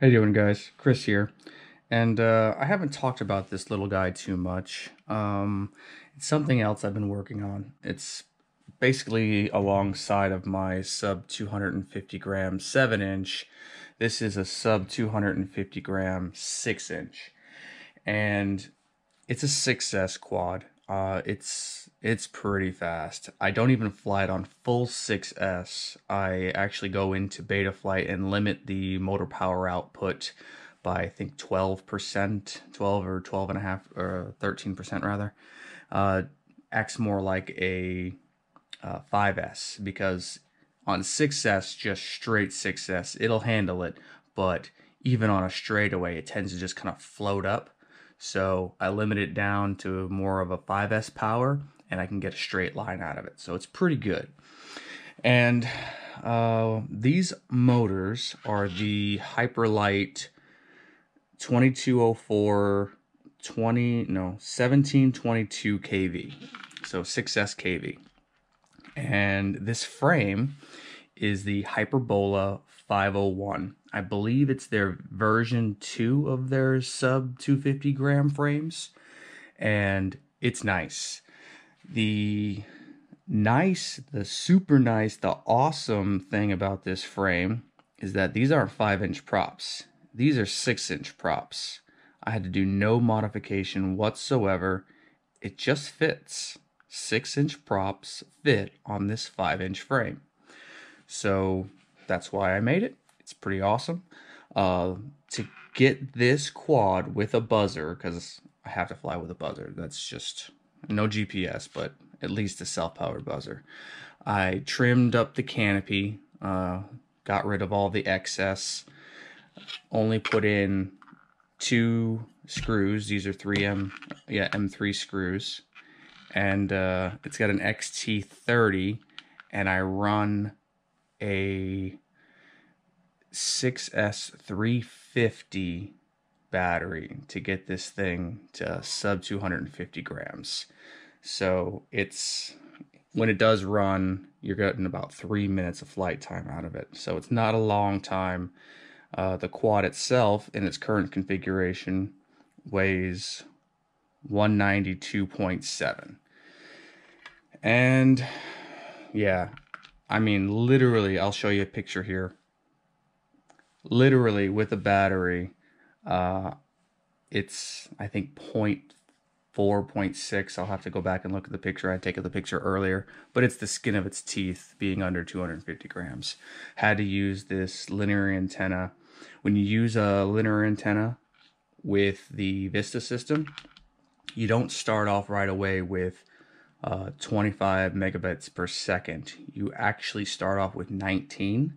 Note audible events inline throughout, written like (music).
How you doing guys? Chris here. And uh, I haven't talked about this little guy too much. Um, it's something else I've been working on. It's basically alongside of my sub 250 gram 7 inch. This is a sub 250 gram 6 inch. And it's a 6S quad. Uh, it's it's pretty fast. I don't even fly it on full 6S. I actually go into Betaflight and limit the motor power output by I think 12%, 12 or 12 and a half or 13% rather. Uh, acts more like a uh, 5S because on 6S, just straight 6S, it'll handle it, but even on a straightaway, it tends to just kind of float up. So I limit it down to more of a 5S power and I can get a straight line out of it. So it's pretty good. And uh, these motors are the Hyperlite 2204 20 no 1722 kV. So 6S kV. And this frame is the Hyperbola 501. I believe it's their version 2 of their sub 250 gram frames. And it's nice. The nice, the super nice, the awesome thing about this frame is that these aren't 5 inch props. These are 6 inch props. I had to do no modification whatsoever. It just fits. 6 inch props fit on this 5 inch frame. So that's why I made it. It's pretty awesome. Uh, to get this quad with a buzzer, because I have to fly with a buzzer, that's just no GPS, but at least a self powered buzzer. I trimmed up the canopy, uh, got rid of all the excess, only put in two screws. These are 3M, yeah, M3 screws. And uh, it's got an XT30, and I run a 6S350 battery to get this thing to sub 250 grams. So it's when it does run, you're getting about three minutes of flight time out of it. So it's not a long time. Uh, the quad itself, in its current configuration, weighs 192.7. And yeah, I mean, literally, I'll show you a picture here. Literally, with a battery, uh, it's, I think, 0.4.6. I'll have to go back and look at the picture. I taken the picture earlier, but it's the skin of its teeth being under 250 grams. Had to use this linear antenna. When you use a linear antenna with the Vista system, you don't start off right away with uh, 25 megabits per second. You actually start off with 19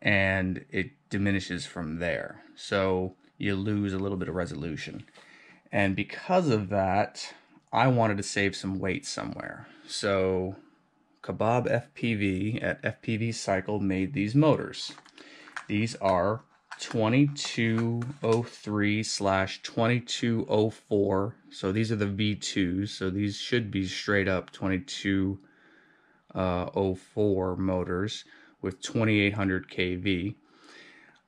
and it diminishes from there. So you lose a little bit of resolution. And because of that, I wanted to save some weight somewhere. So Kebab FPV at FPV Cycle made these motors. These are 2203 slash 2204. So these are the V2s. So these should be straight up 2204 uh, motors with 2800 kV.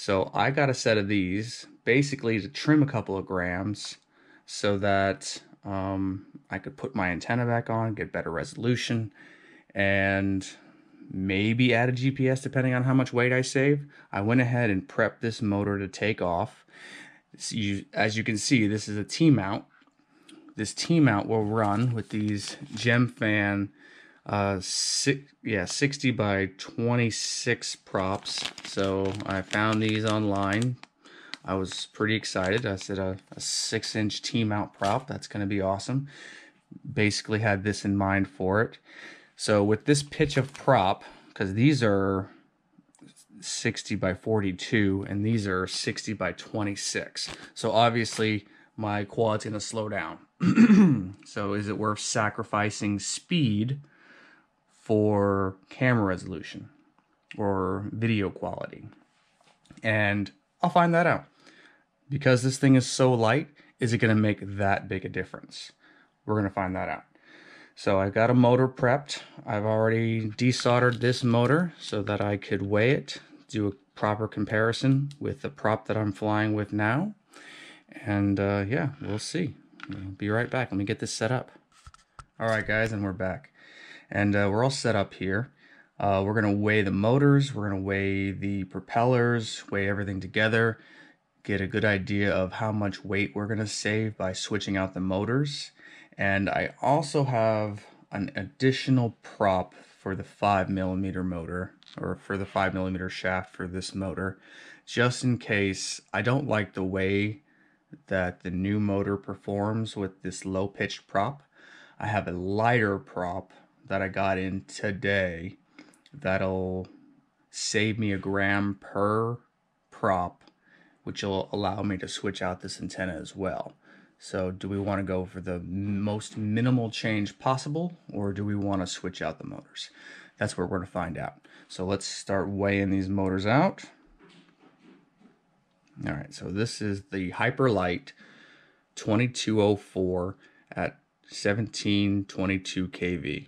So I got a set of these basically to trim a couple of grams so that um, I could put my antenna back on, get better resolution, and maybe add a GPS depending on how much weight I save. I went ahead and prepped this motor to take off. As you can see, this is a T-mount. This T-mount will run with these Gemfan uh, six, yeah, 60 by 26 props. So I found these online. I was pretty excited. I said a, a six inch T-mount prop. That's going to be awesome. Basically had this in mind for it. So with this pitch of prop, because these are 60 by 42 and these are 60 by 26. So obviously my quad's going to slow down. (clears throat) so is it worth sacrificing speed for camera resolution or video quality? And I'll find that out. Because this thing is so light, is it going to make that big a difference? We're going to find that out. So I've got a motor prepped. I've already desoldered this motor so that I could weigh it, do a proper comparison with the prop that I'm flying with now. And uh, yeah, we'll see. I'll be right back. Let me get this set up. All right, guys, and we're back. And uh, we're all set up here. Uh, we're going to weigh the motors. We're going to weigh the propellers, weigh everything together, get a good idea of how much weight we're going to save by switching out the motors. And I also have an additional prop for the 5 millimeter motor or for the 5 millimeter shaft for this motor just in case I don't like the way that the new motor performs with this low pitched prop. I have a lighter prop that I got in today that'll save me a gram per prop which will allow me to switch out this antenna as well. So do we want to go for the most minimal change possible or do we want to switch out the motors? That's what we're going to find out. So let's start weighing these motors out. All right, so this is the Hyperlite 2204 at 1722 kV.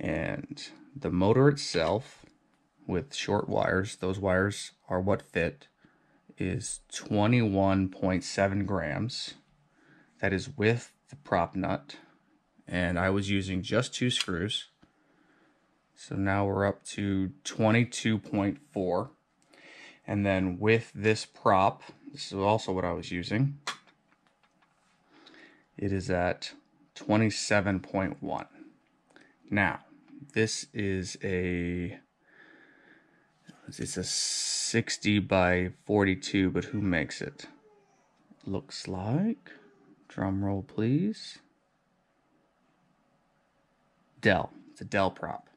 And the motor itself with short wires, those wires are what fit, is 21.7 grams. That is with the prop nut. And I was using just two screws. So now we're up to 22.4 and then with this prop this is also what I was using it is at 27.1 now this is a it's a 60 by 42 but who makes it looks like Drum roll, please. DAL. It's a DAL prop.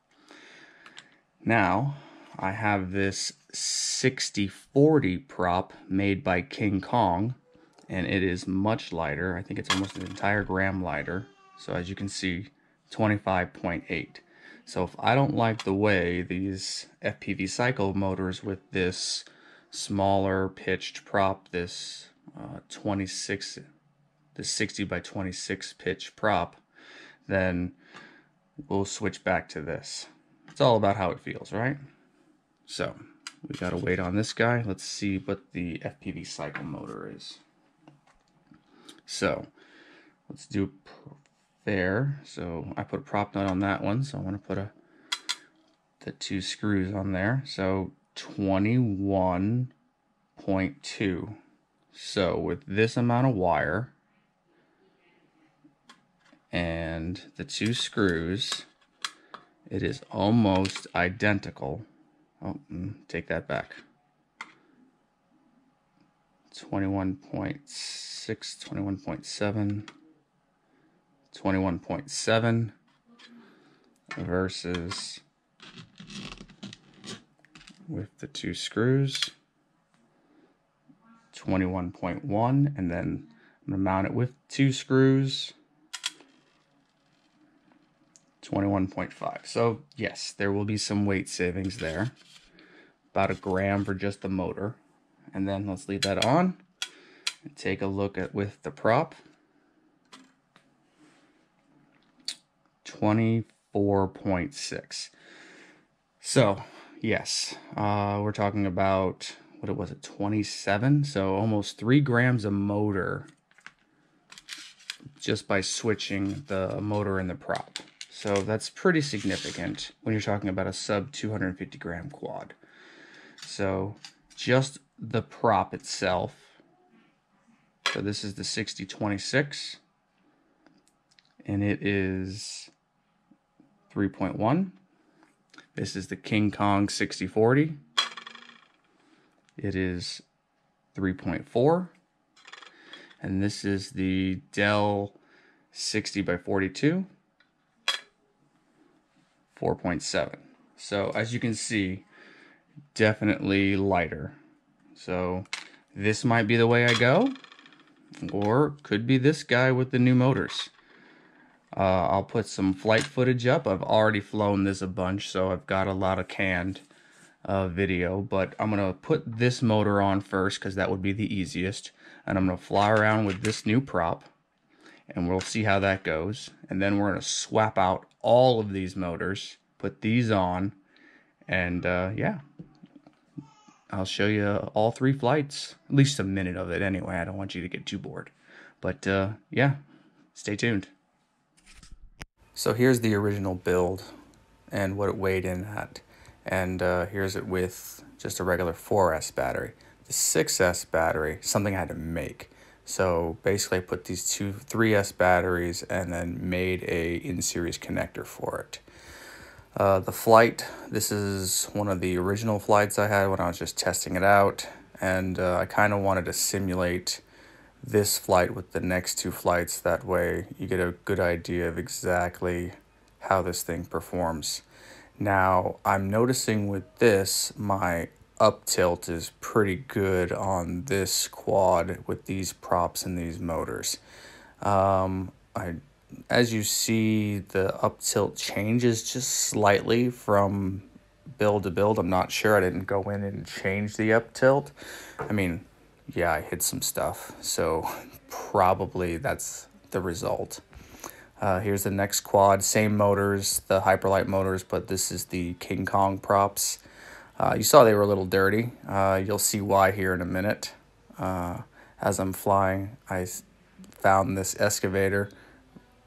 Now, I have this 6040 prop made by King Kong, and it is much lighter. I think it's almost an entire gram lighter. So as you can see, 25.8. So if I don't like the way these FPV cycle motors with this smaller pitched prop, this uh, 26 the 60 by 26 pitch prop, then we'll switch back to this. It's all about how it feels, right? So we got to wait on this guy. Let's see what the FPV cycle motor is. So let's do fair. So I put a prop nut on that one. So I want to put a the two screws on there. So 21.2. So with this amount of wire, and the two screws, it is almost identical. Oh, mm, take that back. 21.6, 21.7, 21.7 versus with the two screws 21.1 and then I'm to mount it with two screws 21.5. So yes, there will be some weight savings there. About a gram for just the motor. And then let's leave that on and take a look at with the prop. 24.6. So yes, uh, we're talking about, what it was at 27? So almost three grams of motor just by switching the motor and the prop. So that's pretty significant when you're talking about a sub 250 gram quad. So just the prop itself. So this is the 6026 and it is 3.1. This is the King Kong 6040. It is 3.4. And this is the DAL 60 by 42. 4.7. So as you can see, definitely lighter. So this might be the way I go, or could be this guy with the new motors. Uh, I'll put some flight footage up. I've already flown this a bunch, so I've got a lot of canned uh, video, but I'm going to put this motor on first because that would be the easiest. And I'm going to fly around with this new prop and we'll see how that goes. And then we're going to swap out all of these motors, put these on, and uh, yeah, I'll show you all three flights, at least a minute of it anyway. I don't want you to get too bored. But uh, yeah, stay tuned. So here's the original build and what it weighed in at. And uh, here's it with just a regular 4S battery. The 6S battery, something I had to make. So basically I put these two 3S batteries and then made a in-series connector for it. Uh, the flight, this is one of the original flights I had when I was just testing it out. And uh, I kind of wanted to simulate this flight with the next two flights. That way you get a good idea of exactly how this thing performs. Now, I'm noticing with this, my up tilt is pretty good on this quad with these props and these motors. Um, I, as you see, the up tilt changes just slightly from build to build. I'm not sure. I didn't go in and change the up tilt. I mean, yeah, I hit some stuff, so probably that's the result. Uh, here's the next quad, same motors, the Hyperlite motors, but this is the King Kong props. Uh, you saw they were a little dirty. Uh, you'll see why here in a minute. Uh, as I'm flying, I found this excavator.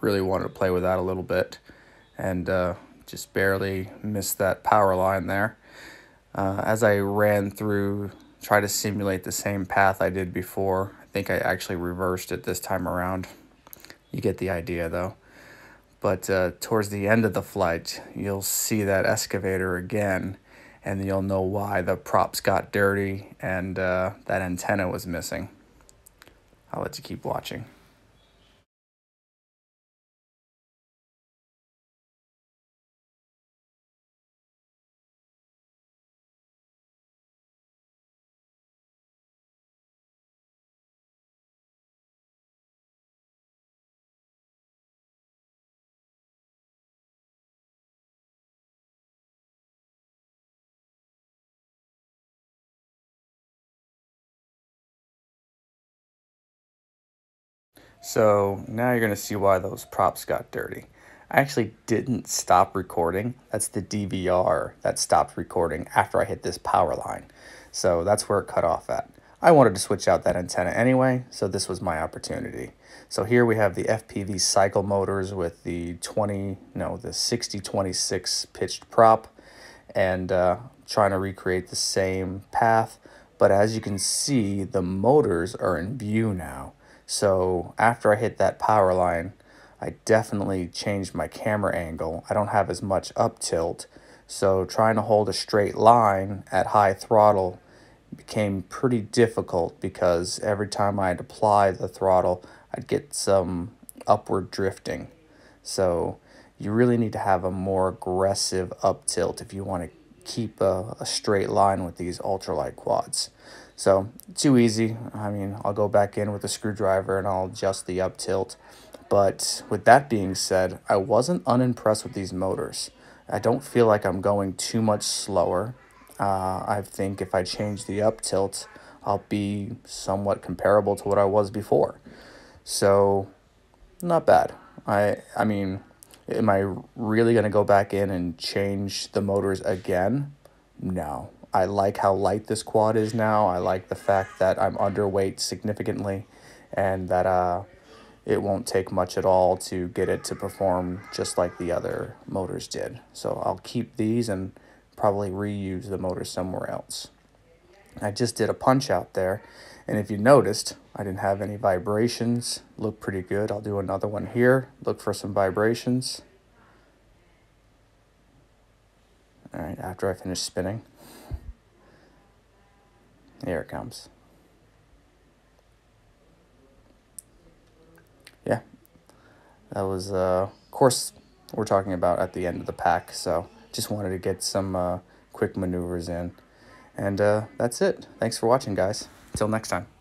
Really wanted to play with that a little bit. And uh, just barely missed that power line there. Uh, as I ran through, try to simulate the same path I did before. I think I actually reversed it this time around. You get the idea though. But uh, towards the end of the flight, you'll see that excavator again, and you'll know why the props got dirty and uh, that antenna was missing. I'll let you keep watching. So now you're going to see why those props got dirty. I actually didn't stop recording. That's the DVR that stopped recording after I hit this power line. So that's where it cut off at. I wanted to switch out that antenna anyway, so this was my opportunity. So here we have the FPV cycle motors with the 20, no, the 6026 pitched prop and uh, trying to recreate the same path. But as you can see, the motors are in view now. So after I hit that power line, I definitely changed my camera angle. I don't have as much up tilt. So trying to hold a straight line at high throttle became pretty difficult because every time I'd apply the throttle, I'd get some upward drifting. So you really need to have a more aggressive up tilt if you want to keep a, a straight line with these ultralight quads. So too easy. I mean, I'll go back in with a screwdriver and I'll adjust the up tilt. But with that being said, I wasn't unimpressed with these motors. I don't feel like I'm going too much slower. Uh, I think if I change the up tilt, I'll be somewhat comparable to what I was before. So, not bad. I I mean, am I really going to go back in and change the motors again? No. I like how light this quad is now. I like the fact that I'm underweight significantly and that uh, it won't take much at all to get it to perform just like the other motors did. So I'll keep these and probably reuse the motor somewhere else. I just did a punch out there and if you noticed, I didn't have any vibrations. Look pretty good. I'll do another one here. Look for some vibrations. All right, after I finish spinning. Here it comes. Yeah, that was, uh, of course, we're talking about at the end of the pack, so just wanted to get some uh, quick maneuvers in. And uh, that's it. Thanks for watching, guys. Until next time.